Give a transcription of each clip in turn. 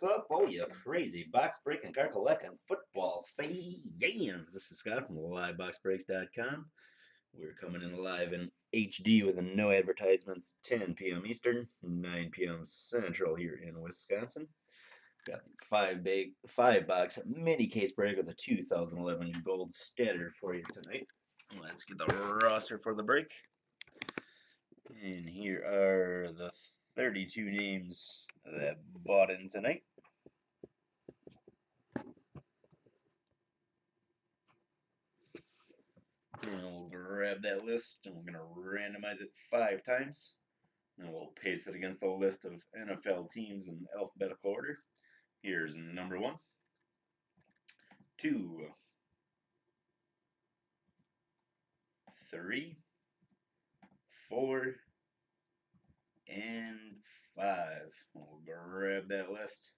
What's up, all you crazy box breaking, car collecting, football fans? This is Scott from LiveBoxBreaks.com. We're coming in live in HD with no advertisements, 10 p.m. Eastern, 9 p.m. Central here in Wisconsin. Got five big, five box mini case break of the 2011 Gold Standard for you tonight. Let's get the roster for the break. And here are the 32 names that bought in tonight. And we'll grab that list and we're going to randomize it five times. And we'll paste it against the list of NFL teams in alphabetical order. Here's number one, two, three, four, and five. We'll grab that list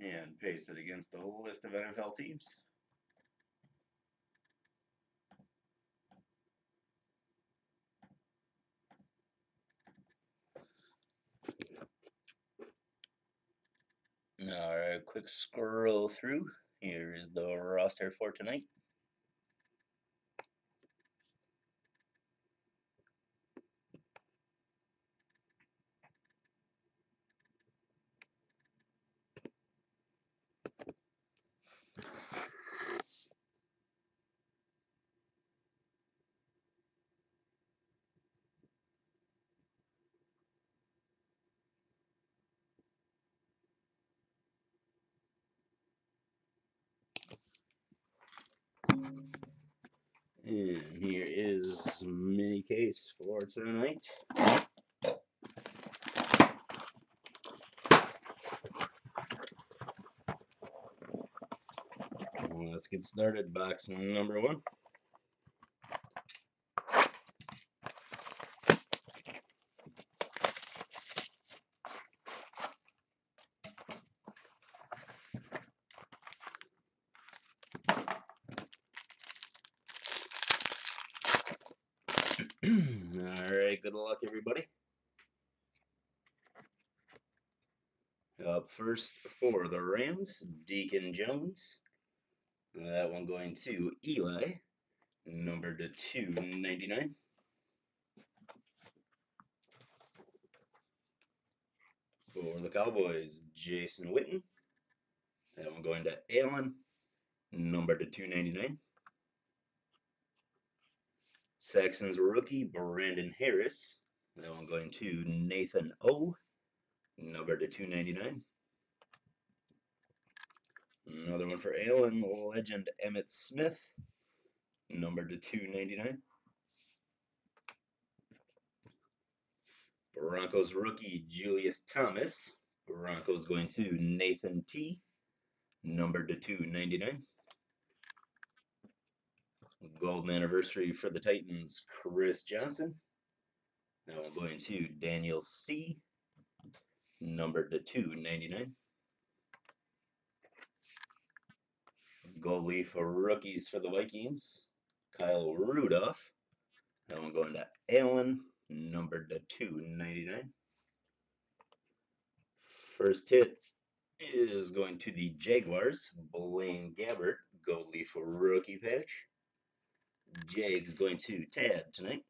and paste it against the list of NFL teams. Alright, quick scroll through. Here is the roster for tonight. And here is mini case for tonight. Let's get started. Box number one. All right, good luck, everybody. Up first for the Rams, Deacon Jones. Uh, that one going to Eli, number to 299. For the Cowboys, Jason Witten. That one going to Allen, number to 299. Texans rookie Brandon Harris. That one going to Nathan O. Number to 299. Another one for Allen, legend Emmitt Smith. Number to 299. Broncos rookie Julius Thomas. Broncos going to Nathan T. Number to 299 golden anniversary for the Titans, Chris Johnson. Now I'm going to Daniel C. number to 299. Leaf for rookies for the Vikings, Kyle Rudolph. Now I'm going to Allen, numbered to 299. First hit is going to the Jaguars, Blaine Gabbert, gold leaf rookie patch. Jag's going to Tad tonight.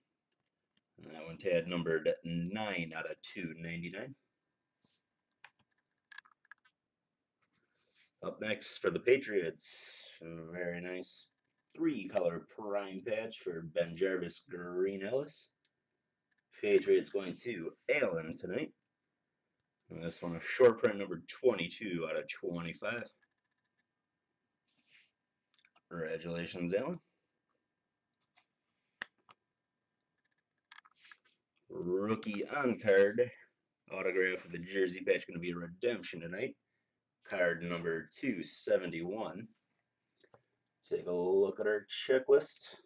That one Tad numbered 9 out of 299. Up next for the Patriots, very nice three color prime patch for BenJarvus Green Ellis. Patriots going to Allen tonight. And this one a short print number 22 out of 25. Congratulations, Allen. rookie on card autograph of the jersey patch going to be a redemption tonight. Card number 271. Take a look at our checklist.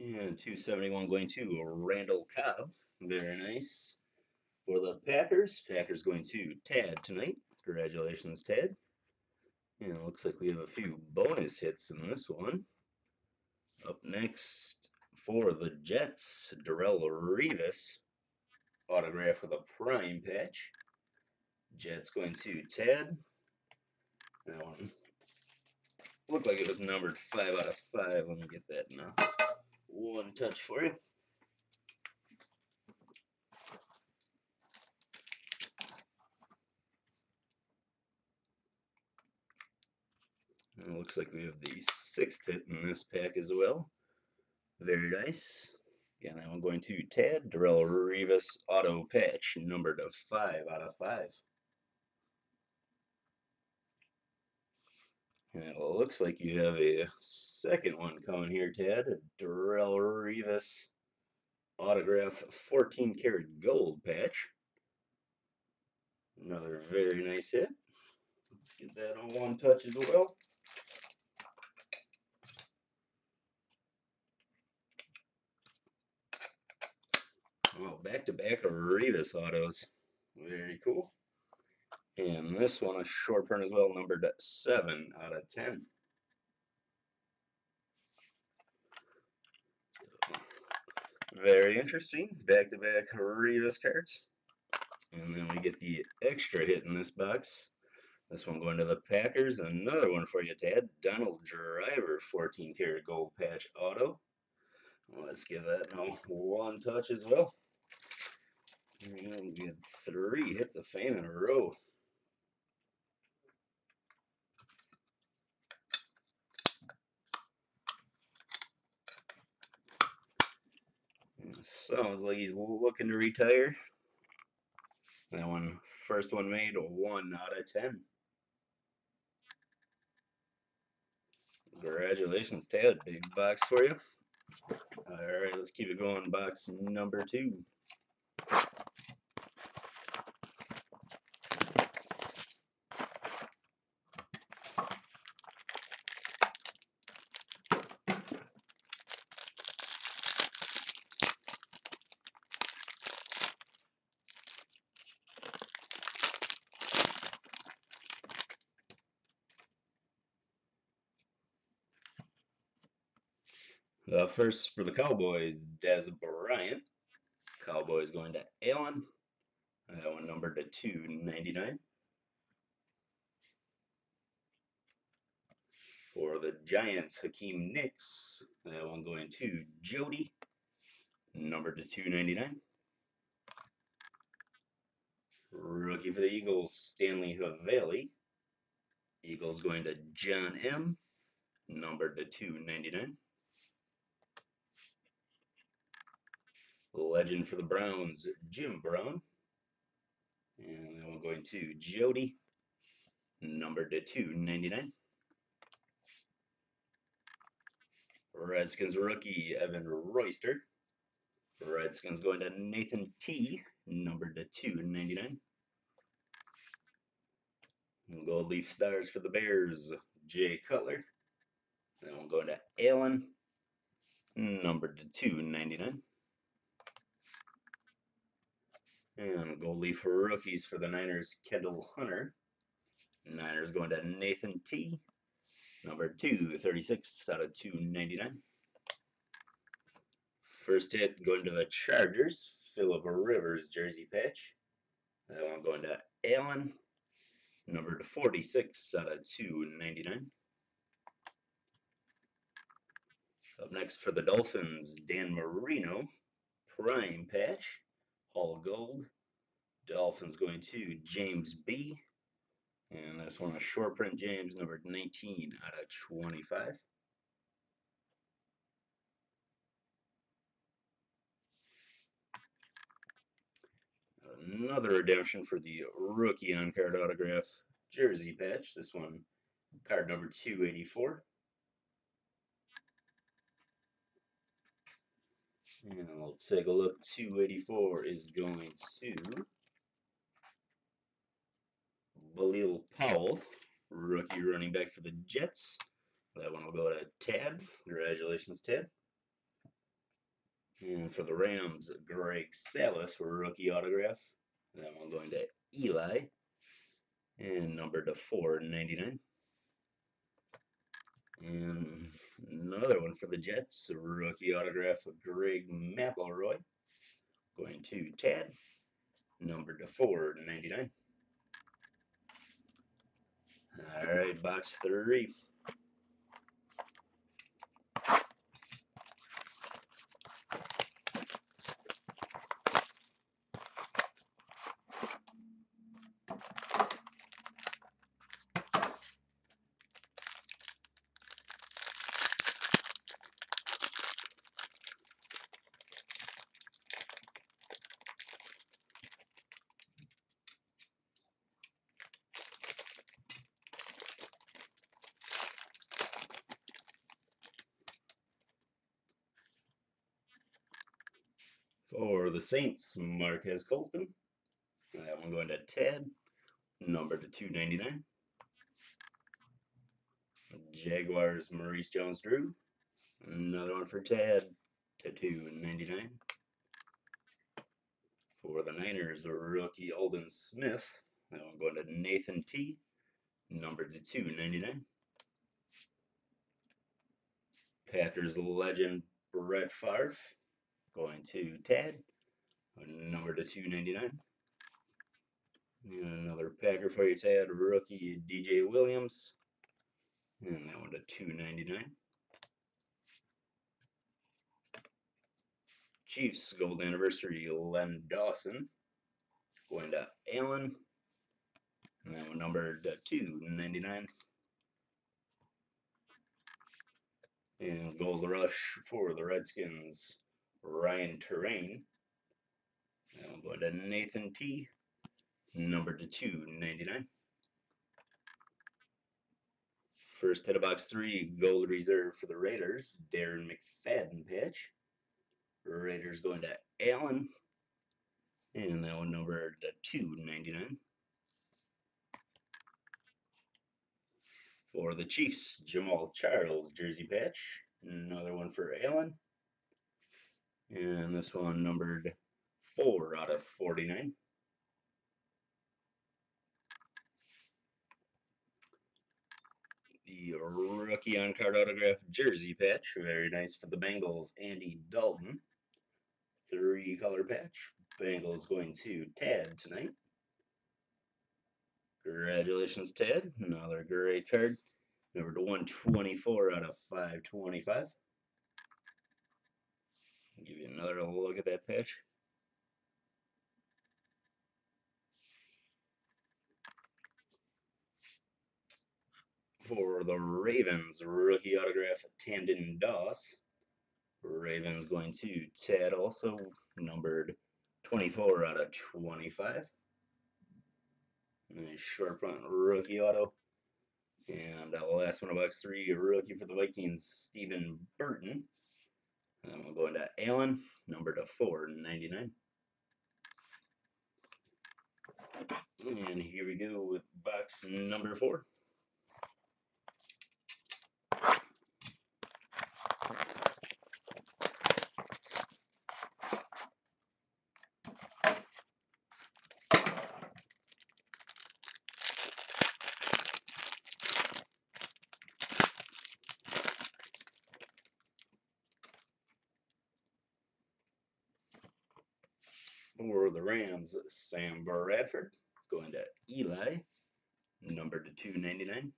And 271 going to Randall Cobb. Very nice. For the Packers, Packers going to Tad tonight. Congratulations, Tad. And it looks like we have a few bonus hits in this one. Up next for the Jets, Darrelle Revis. Autograph with a prime patch. Jets going to Ted. That one looked like it was numbered 5 out of 5. Let me get that now. One touch for you. And it looks like we have the sixth hit in this pack as well. Very nice. Again, one going to Tad Darrelle Revis Auto Patch, numbered to 5 out of 5. And it looks like you have a second one coming here, Tad. A Darrelle Revis autograph 14 karat gold patch. Another very nice hit. Let's get that on one touch as well. Oh, back to back Revis autos. Very cool. And this one, a short print as well, numbered 7 out of 10. Very interesting. Back to back Revis cards. And then we get the extra hit in this box. This one going to the Packers. Another one for you, Tad. Donald Driver, 14 karat gold patch auto. Let's give that one touch as well. We had three hits of fame in a row. Sounds like he's looking to retire. That one, first one made, 1 out of 10. Congratulations, Ted. Big box for you. Alright, let's keep it going. Box number two. Uh, first for the Cowboys, Dez Bryant. Cowboys going to Allen. That one numbered to 299. For the Giants, Hakeem Nicks. That one going to Jody. Numbered to 299. Rookie for the Eagles, Stanley Havili. Eagles going to John M. Numbered to 299. Legend for the Browns, Jim Brown. And then we're going to Jody, number to 299. Redskins rookie, Evan Royster. Redskins going to Nathan T, number to 299. Gold Leaf Stars for the Bears, Jay Cutler. Then we'll go to Allen, numbered to 299. And gold leaf rookies for the Niners, Kendall Hunter. Niners going to Nathan T. Number 236 out of 299. First hit going to the Chargers, Philip Rivers jersey patch. That one going to Allen. Number 46 out of 299. Up next for the Dolphins, Dan Marino, prime patch. All Gold. Dolphins going to James B. And this one a short print James, number 19 out of 25. Another redemption for the rookie on card autograph jersey patch. This one, card number 284. And we'll take a look. 284 is going to Bilal Powell, rookie running back for the Jets. That one will go to Tad. Congratulations, Tad. And for the Rams, Greg Salas, rookie autograph. That one going to Eli. And number to 499. And another one for the Jets, rookie autograph of Greg McElroy. Going to Tad, number to 499. All right, box three. For the Saints, Marques Colston. That one going to Ted, number to 299. Jaguars, Maurice Jones Drew. Another one for Ted to 299. For the Niners, rookie Aldon Smith. That one going to Nathan T, number to 299. Packers legend Brett Favre going to Tad, uh, number to 299. And another Packer for you, Tad, rookie DJ Williams, and that one to 299. Chiefs gold anniversary, Len Dawson, going to Allen, and that one numbered to 299. And gold rush for the Redskins, Ryan Torain. Now I'm going to Nathan T, number to 299. First hit of box three, gold reserve for the Raiders, Darren McFadden pitch. Raiders going to Allen, and that one numbered to 299. For the Chiefs, Jamaal Charles jersey patch. Another one for Allen. And this one numbered 4 out of 49. The rookie on card autograph jersey patch. Very nice for the Bengals, Andy Dalton. Three color patch. Bengals going to Tad tonight. Congratulations, Ted. Another great card. Number to 124 out of 525. Give you another look at that patch. For the Ravens, rookie autograph, Tandon Doss. Ravens going to Ted, also numbered 24 out of 25. Nice short front rookie auto. And uh, last one of box three, rookie for the Vikings, Stephen Burton. And we'll go into Allen, number to 499. And here we go with box number four. For the Rams, Sam Bradford going to Eli, number to 299.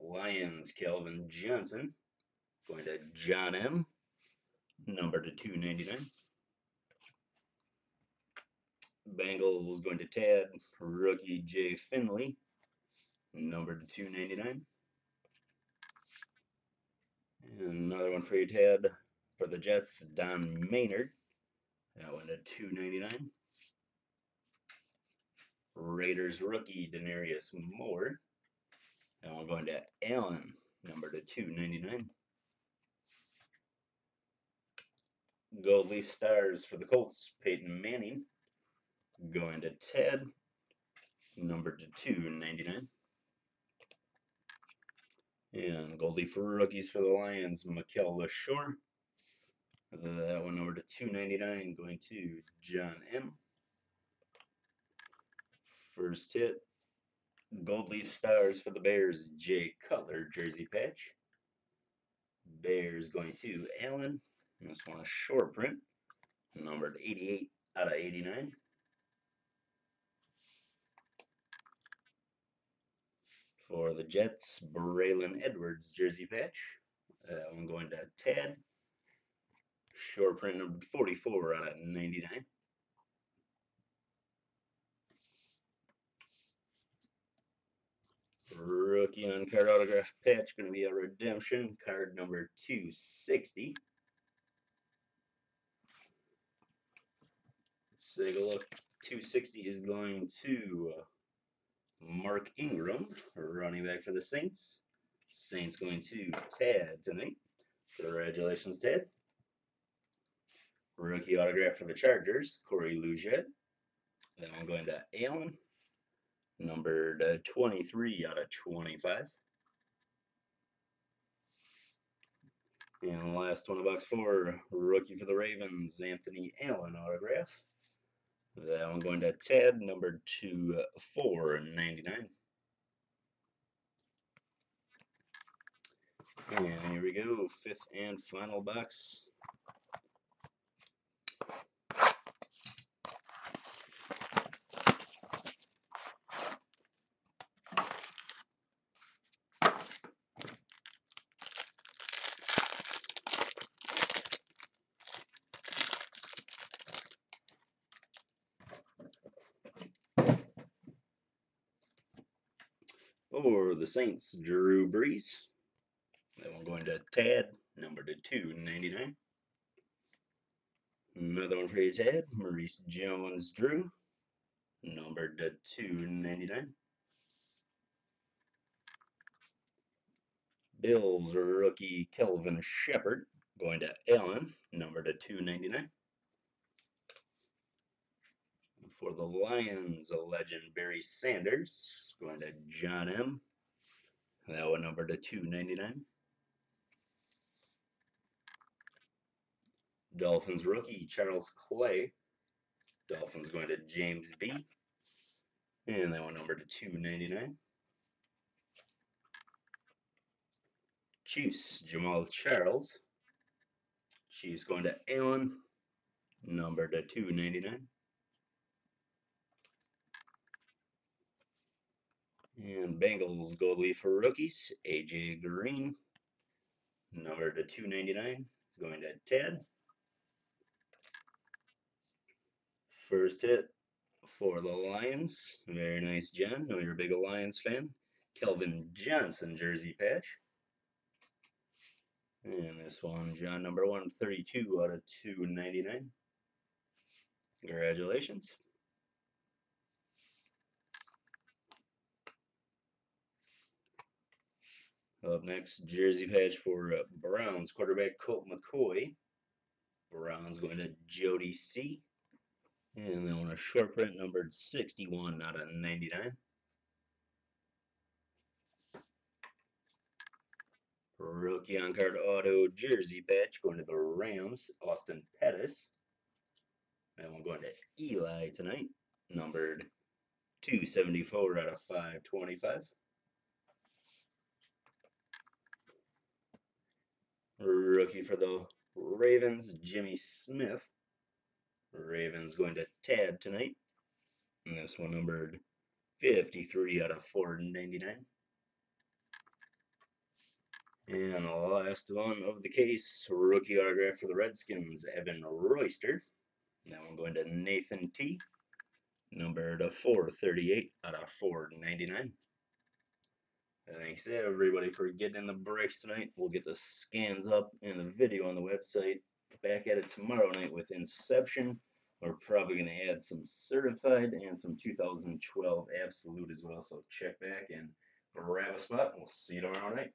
Lions, Calvin Johnson going to John M, number to 299. Bengals going to Tad, rookie Jay Finley, number to 299. And another one for you, Tad. For the Jets, Don Maynard. That went at 299. Raiders rookie Denarius Moore. That one going to Allen, number to 299. Gold Leaf Stars for the Colts, Peyton Manning. Going to Ted, number to 299. And Gold Leaf Rookies for the Lions, Mikel Leshoure. That one over to 299, going to John M. First hit, Gold Leaf Stars for the Bears, Jay Cutler, jersey patch. Bears going to Allen. This one a short print, numbered 88 out of 89. For the Jets, Braylon Edwards jersey patch. Uh, I'm going to Tad. Short print number 44 out of 99. Rookie on card autograph patch going to be a redemption card number 260. Let's take a look. 260 is going to uh, Mark Ingram, running back for the Saints. Saints going to Tad tonight. Congratulations, Tad. Rookie autograph for the Chargers, Corey Liuget. Then I'm going to Allen, numbered uh, 23 out of 25. And last one of box four, rookie for the Ravens, Anthony Allen autograph. That one going to Ted, number two, four ninety nine. And here we go, fifth and final box. For the Saints, Drew Brees. That one going to Tad, number to 299. Another one for you, Tad. Maurice Jones Drew, number to 299. Bills rookie Kelvin Sheppard going to Allen, number to 299. For the Lions, a legend Barry Sanders going to John M. That one number to 299. Dolphins rookie Charles Clay. Dolphins going to James B. And that one number to 299. Chiefs Jamaal Charles. Chiefs going to Allen. Number to 299. And Bengals gold leaf for rookies, AJ Green, number to 299, going to Ted. First hit for the Lions. Very nice, Jen. Know you're a big Lions fan. Calvin Johnson jersey patch. And this one, John, number 132 out of 299. Congratulations. Up next, jersey patch for uh, Browns quarterback Colt McCoy. Browns going to Jody C. And then on a short print numbered 61 out of 99. Rookie on card auto jersey patch going to the Rams, Austin Pettis. And we're going to Eli tonight, numbered 274 out of 525. Rookie for the Ravens, Jimmy Smith. Ravens going to Tad tonight. And this one numbered 53 out of 499. And the last one of the case, rookie autograph for the Redskins, Evan Royster. That one going to Nathan T. Numbered 438 out of 499. Thanks everybody for getting in the breaks tonight. We'll get the scans up and the video on the website. Back at it tomorrow night with Inception. We're probably going to add some certified and some 2012 absolute as well. So check back and grab a spot. We'll see you tomorrow night.